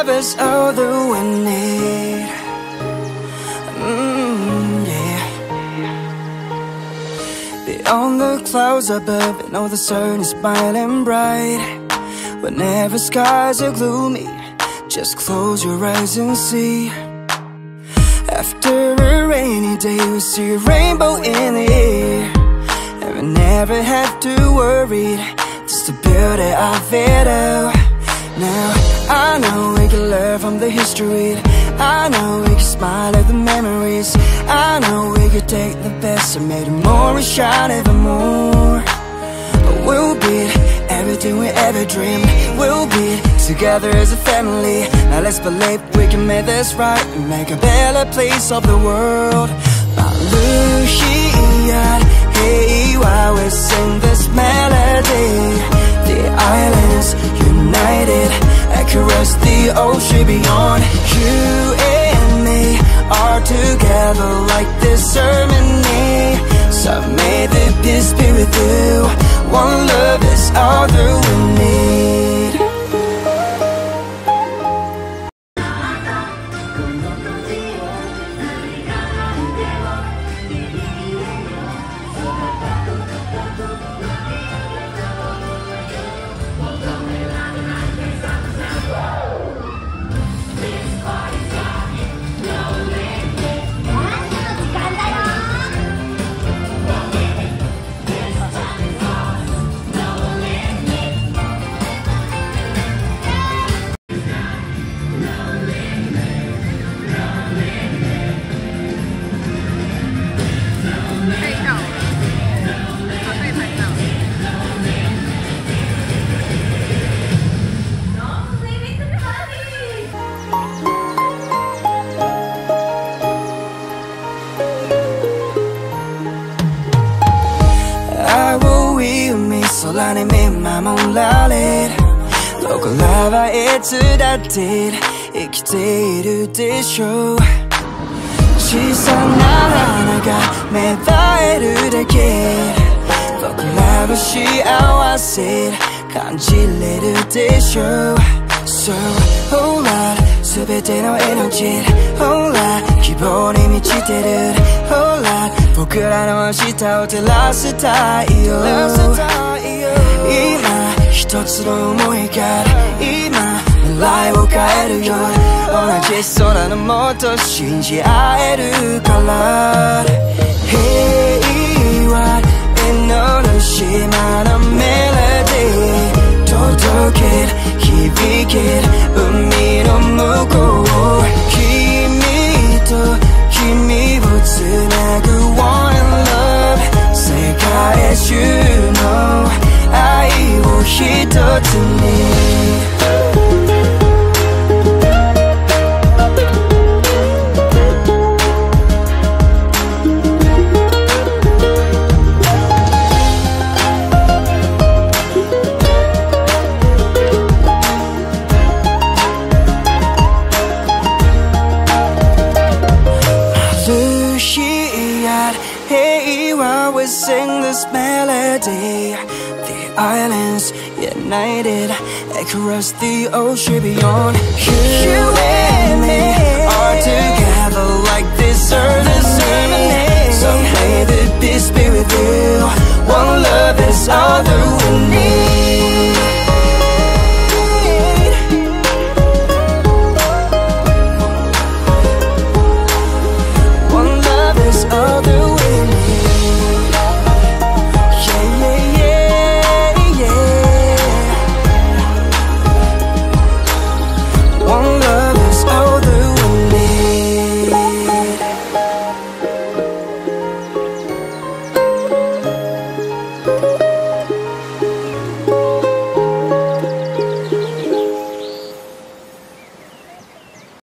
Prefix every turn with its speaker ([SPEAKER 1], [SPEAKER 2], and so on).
[SPEAKER 1] love is all that we need. Mm, yeah. Beyond the clouds above And all the sun is smiling bright. Whenever skies are gloomy Just close your eyes and see. After a rainy day We see a rainbow in the air. And we never have to worry Just the beauty of it all. Now I know we can learn from the history. I know we can smile at the memories. I know we could take the best and make it more and shine even more. But we'll be everything we ever dreamed. We'll be together as a family. Now let's believe we can make this right And make a better place of the world. Maluhiyan, hey, while we sing this melody Across the ocean beyond You and me are together like this ceremony So the peace be with you. One love I will we me so line me my moon lolly どこらはいつだって生きているでしょ。う小さな花が芽生えるだけ僕らは幸せ感じれるでしょ。う So, oh Lord 全てのエナジー。Oh Lord 希望に満ちてる。Oh Lord 僕らの明日を照らす太陽今一つの思いから今未来を変えるよ。同じ空のもと信じ合えるから。平和祈る島のメロ sing this melody, the islands united across the ocean beyond. You, and me are together like